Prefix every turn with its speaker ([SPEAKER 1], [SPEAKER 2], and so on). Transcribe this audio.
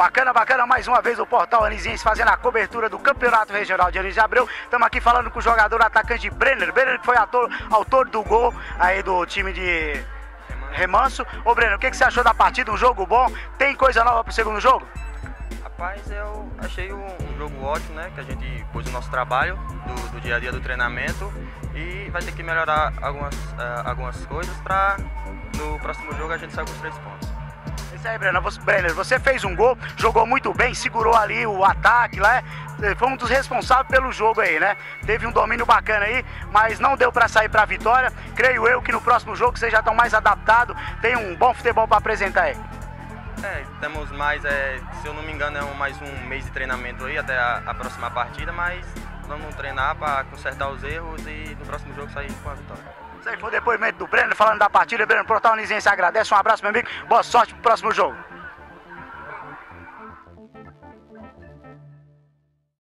[SPEAKER 1] Bacana, bacana, mais uma vez o Portal Aniziense fazendo a cobertura do Campeonato Regional de Anísio de Abreu. Estamos aqui falando com o jogador atacante Brenner. Brenner que foi ator, autor do gol aí do time de Remanso. Ô Brenner, o que, que você achou da partida? Um jogo bom? Tem coisa nova pro segundo jogo?
[SPEAKER 2] Rapaz, eu achei um, um jogo ótimo, né? Que a gente pôs o nosso trabalho do, do dia a dia do treinamento e vai ter que melhorar algumas, uh, algumas coisas para no próximo jogo a gente sair com os três pontos.
[SPEAKER 1] Isso aí, Brenner. Você, Brenner, você fez um gol, jogou muito bem, segurou ali o ataque lá. Foi um dos responsáveis pelo jogo aí, né? Teve um domínio bacana aí, mas não deu para sair para a vitória. Creio eu que no próximo jogo vocês já estão mais adaptados, tem um bom futebol para apresentar aí.
[SPEAKER 2] É, temos mais, é, se eu não me engano, é um, mais um mês de treinamento aí até a, a próxima partida, mas vamos treinar para consertar os erros e no próximo jogo sair com a vitória.
[SPEAKER 1] Aí foi o depoimento do Breno falando da partida. Breno Protagonizem agradece. Um abraço, meu amigo. Boa sorte pro próximo jogo.